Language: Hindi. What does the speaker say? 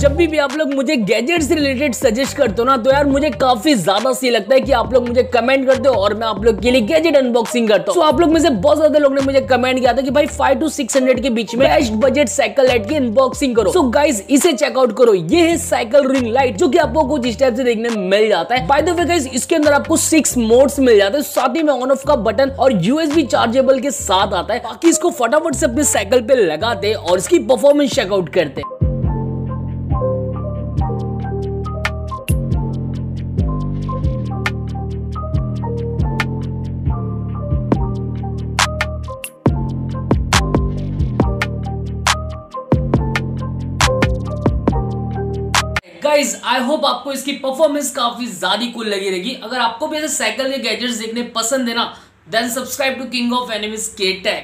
जब भी, भी आप लोग मुझे गैजेट से रिलेटेड सजेस्ट करते हो ना तो यार मुझे काफ़ी ज़्यादा सही लगता है कि आप लोग मुझे कमेंट करते हो और मैं आप लोग के लिए गैजेट अनबॉक्सिंग करता हूँ। So, आप लोग में से बहुत ज़्यादा लोग ने मुझे कमेंट किया था कि भाई फाइव टू सिक्स हंड्रेड के बीच में बेस्ट बजट साइकिल लाइट की अनबॉक्सिंग करो। सो so, गाइस इसे चेकआउट करो। ये है साइकिल रिंग लाइट जो की आपको कुछ इस टाइप से देखने मिल जाता है। बाय द वे गाइस इसके अंदर आपको सिक्स मोड्स मिल जाते हैं। साथ ही में ऑन ऑफ़ का बटन और यूएसबी चार्जेबल के साथ आता है। बाकी इसको फटाफट से अपने साइकिल पे लगाते और इसकी परफॉर्मेंस चेकआउट करते। हैं गाइज़ आई होप आपको इसकी परफॉर्मेंस काफ़ी ज़्यादा कुल लगी रहेगी। अगर आपको भी ऐसे साइकिल के गैजेट्स देखने पसंद है ना then subscribe to king of enemies के टैग